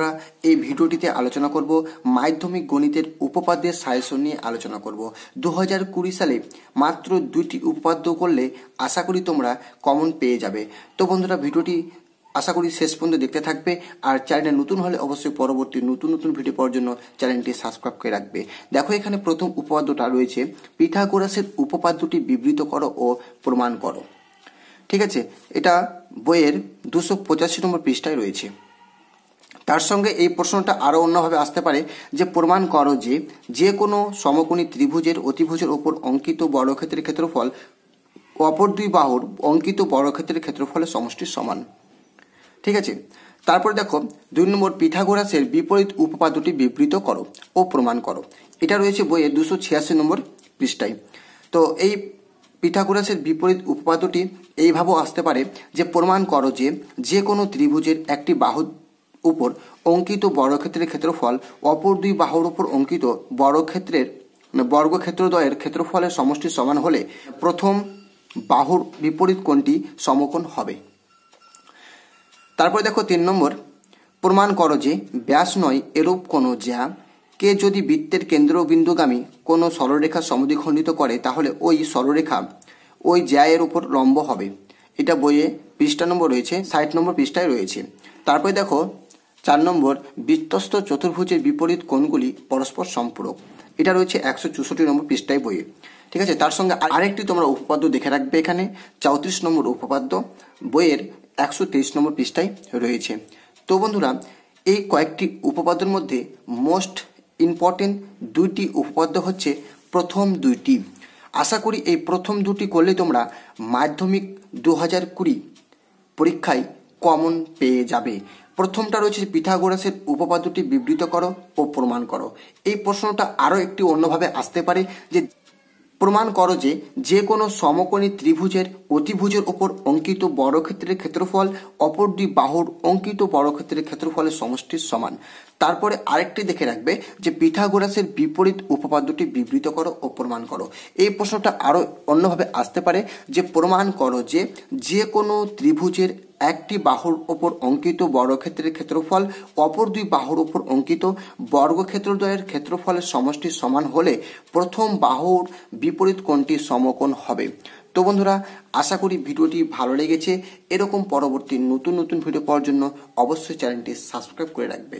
বন্ধুরা, এই ভিডিওটিতে আলোচনা করব মাধ্যমিক গণিতের উপপাদ্যের সাজেশন নিয়ে আলোচনা করব। দু হাজার কুড়ি সালে মাত্র দুইটি উপপাদ্য করলে আশা করি তোমরা কমন পেয়ে যাবে। তো বন্ধুরা, ভিডিওটি আশা করি শেষ পর্যন্ত দেখতে থাকবে আর চ্যানেলে নতুন হলে অবশ্যই পরবর্তী নতুন নতুন ভিডিও পাওয়ার জন্য চ্যানেলটি সাবস্ক্রাইব করে রাখবে। দেখো, এখানে প্রথম উপপাদ্যটা রয়েছে, পিথাগোরাসের উপপাদ্যটি বিবৃত করো ও প্রমাণ করো। ঠিক আছে, এটা বইয়ের দুশো পঁচাশি নম্বর পৃষ্ঠায় রয়েছে। তার সঙ্গে এই প্রশ্নটা আরও অন্যভাবে আসতে পারে যে প্রমাণ করো যে যে কোনো সমকোণী ত্রিভুজের অতিভুজের ওপর অঙ্কিত বর্গক্ষেত্রের ক্ষেত্রফল অপর দুই বাহুর অঙ্কিত বর্গক্ষেত্রের ক্ষেত্রফলের সমষ্টির সমান। ঠিক আছে? তারপরে দেখো, দুই নম্বর পিথাগোরাসের বিপরীত উপপাদ্যটি বিবৃত করো ও প্রমাণ করো। এটা রয়েছে বইয়ের দুশো ছিয়াশি নম্বর পৃষ্ঠায়। তো এই পিথাগোরাসের বিপরীত উপপাদ্যটি এইভাবেও আসতে পারে যে প্রমাণ করো যে যে কোনো ত্রিভুজের একটি বাহু উপর অঙ্কিত বর্গক্ষেত্রের ক্ষেত্রফল, অপর দুই বাহুর উপর অঙ্কিত বর্গক্ষেত্রের মানে বর্গক্ষেত্রদ্বয়ের ক্ষেত্রফলের সমষ্টি সমান হলে প্রথম বাহুর বিপরীত কোণটি সমকোণ হবে। তারপরে দেখো তিন নম্বর। প্রমাণ করো যে ব্যাস নয় এরূপ কোনো যা কে যদি বৃত্তের কেন্দ্রবিন্দুগামী কোনো সরলরেখা সমদ্বিখণ্ডিত করে, তাহলে ওই সরলরেখা ওই জ্যায়ের উপর লম্ব হবে। এটা বইয়ে পৃষ্ঠা নম্বর রয়েছে, ষাট নম্বর পৃষ্ঠায় রয়েছে। তারপরে দেখো চার নম্বর বৃত্তস্থ চতুর্ভুজের বিপরীত কোণগুলি পরস্পর সম্পূরক। এটা রয়েছে একশো চৌষট্টি নম্বর পৃষ্ঠায় বইয়ে। ঠিক আছে? তার সঙ্গে আরেকটি তোমরা উপপাদ্য দেখে রাখবে এখানে, চৌত্রিশ নম্বর উপপাদ্য বইয়ের একশো তেইশ নম্বর পৃষ্ঠায় রয়েছে। তো বন্ধুরা, এই কয়েকটি উপপাদ্যের মধ্যে মোস্ট ইম্পর্টেন্ট দুইটি উপপাদ্য হচ্ছে প্রথম দুইটি। আশা করি এই প্রথম দুটি করলে তোমরা মাধ্যমিক দু হাজার কুড়ি পরীক্ষায় কমন পেয়ে যাবে। প্রথমটা রয়েছে পিথাগোরাসের উপপাদ্যটি বিবৃত করো ও প্রমাণ করো। এই প্রশ্নটা আরও একটি অন্যভাবে আসতে পারে যে প্রমাণ করো যে যে কোনো সমকোণী ত্রিভুজের অতিভুজের ওপর অঙ্কিত বর্গক্ষেত্রের ক্ষেত্রফল অপর দুই বাহুর অঙ্কিত বর্গক্ষেত্রের ক্ষেত্রফলের সমষ্টির সমান। তারপরে আরেকটি দেখে রাখবে যে পিথাগোরাসের বিপরীত উপপাদ্যটি বিবৃত করো ও প্রমাণ করো। এই প্রশ্নটা আরও অন্যভাবে আসতে পারে যে প্রমাণ করো যে যে কোনো ত্রিভুজের একটি বাহুর ওপর অঙ্কিত বর্গক্ষেত্রের ক্ষেত্রফল, অপর দুই বাহুর ওপর অঙ্কিত বর্গক্ষেত্রদ্বয়ের ক্ষেত্রফলের সমষ্টি সমান হলে প্রথম বাহুর বিপরীত কোণটি সমকোণ হবে। তো বন্ধুরা, আশা করি ভিডিওটি ভালো লেগেছে। এরকম পরবর্তী নতুন নতুন ভিডিও পাওয়ার জন্য অবশ্যই চ্যানেলটি সাবস্ক্রাইব করে রাখবে।